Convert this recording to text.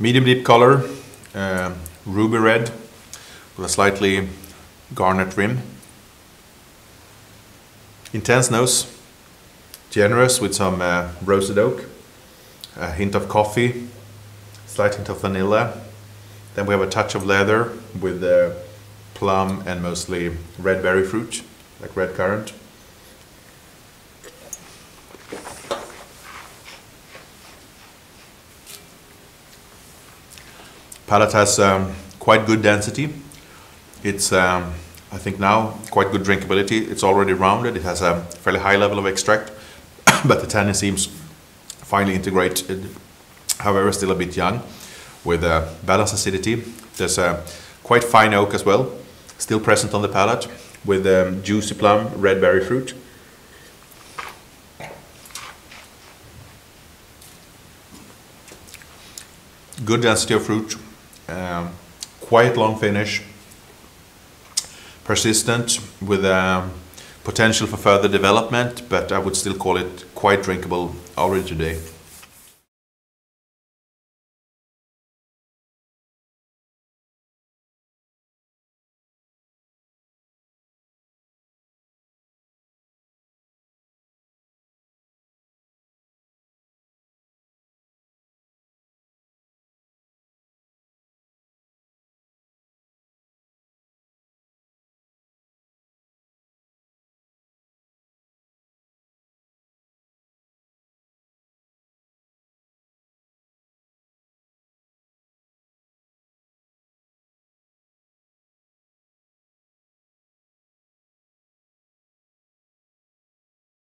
Medium deep color, uh, ruby red with a slightly garnet rim. Intense nose, generous with some uh, roasted oak, a hint of coffee, slight hint of vanilla. Then we have a touch of leather with uh, plum and mostly red berry fruit, like red currant. Palate has um, quite good density. It's, um, I think now, quite good drinkability. It's already rounded. It has a fairly high level of extract, but the tannin seems finely integrated. However, still a bit young, with a balanced acidity. There's a quite fine oak as well, still present on the palate, with um, juicy plum, red berry fruit. Good density of fruit, um, quite long finish, persistent with um, potential for further development, but I would still call it quite drinkable already today.